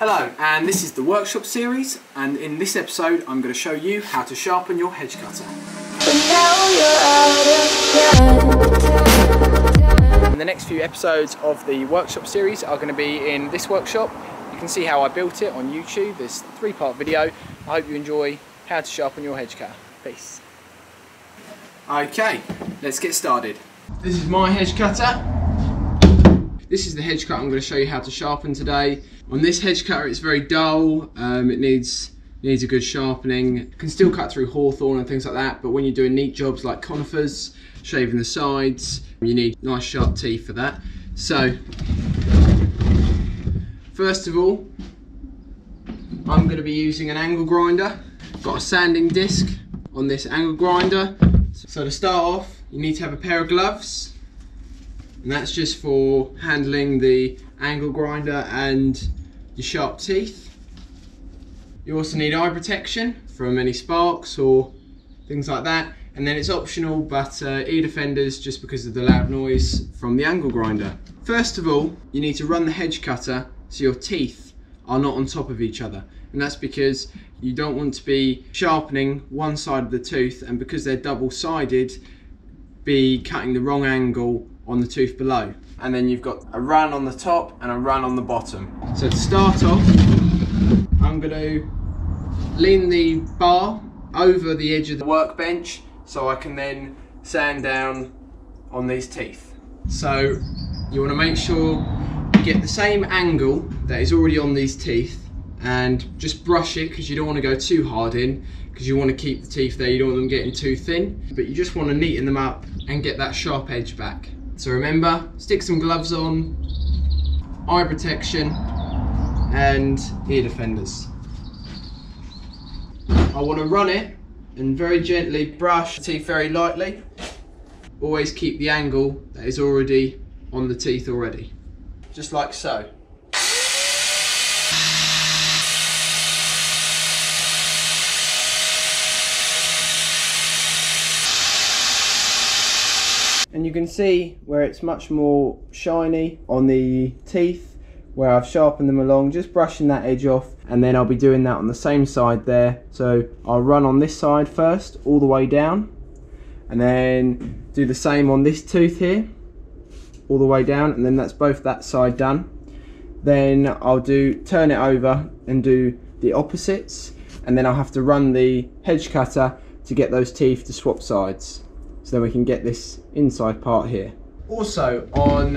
Hello, and this is the workshop series, and in this episode I'm going to show you how to sharpen your hedge cutter. And the next few episodes of the workshop series are going to be in this workshop. You can see how I built it on YouTube. this three-part video. I hope you enjoy how to sharpen your hedge cutter. Peace. Okay, let's get started. This is my hedge cutter. This is the hedge cutter I'm going to show you how to sharpen today. On this hedge cutter it's very dull, um, it needs needs a good sharpening. Can still cut through hawthorn and things like that, but when you're doing neat jobs like conifers, shaving the sides, you need nice sharp teeth for that. So, first of all, I'm going to be using an angle grinder. Got a sanding disc on this angle grinder. So to start off, you need to have a pair of gloves and that's just for handling the angle grinder and your sharp teeth. You also need eye protection from any sparks or things like that and then it's optional but uh, ear defenders just because of the loud noise from the angle grinder. First of all you need to run the hedge cutter so your teeth are not on top of each other and that's because you don't want to be sharpening one side of the tooth and because they're double-sided be cutting the wrong angle on the tooth below. And then you've got a run on the top and a run on the bottom. So to start off, I'm going to lean the bar over the edge of the workbench so I can then sand down on these teeth. So you want to make sure you get the same angle that is already on these teeth and just brush it because you don't want to go too hard in because you want to keep the teeth there, you don't want them getting too thin, but you just want to neaten them up and get that sharp edge back. So remember, stick some gloves on, eye protection, and ear defenders. I want to run it and very gently brush the teeth very lightly. Always keep the angle that is already on the teeth already. Just like so. You can see where it's much more shiny on the teeth where I've sharpened them along just brushing that edge off and then I'll be doing that on the same side there. So I'll run on this side first all the way down and then do the same on this tooth here all the way down and then that's both that side done. Then I'll do turn it over and do the opposites and then I'll have to run the hedge cutter to get those teeth to swap sides so then we can get this inside part here. Also on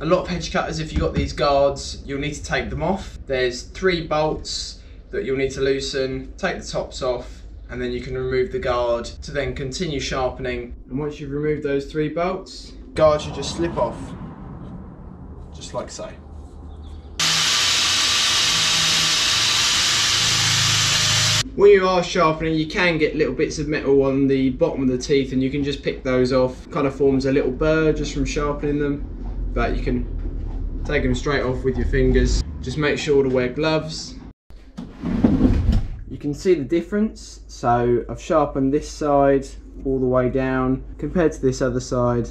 a lot of hedge cutters, if you've got these guards, you'll need to take them off. There's three bolts that you'll need to loosen, take the tops off, and then you can remove the guard to then continue sharpening. And once you've removed those three bolts, guard should just slip off, just like so. When you are sharpening, you can get little bits of metal on the bottom of the teeth and you can just pick those off. Kind of forms a little burr just from sharpening them, but you can take them straight off with your fingers. Just make sure to wear gloves. You can see the difference. So I've sharpened this side all the way down compared to this other side.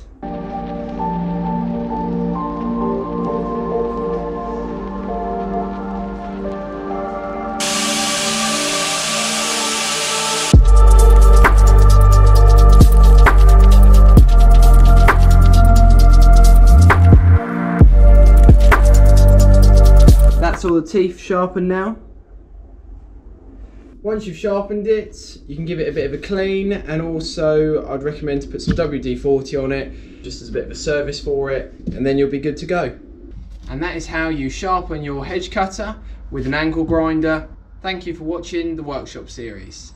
That's all the teeth sharpened now. Once you've sharpened it, you can give it a bit of a clean and also I'd recommend to put some WD-40 on it just as a bit of a service for it and then you'll be good to go. And that is how you sharpen your hedge cutter with an angle grinder. Thank you for watching the workshop series.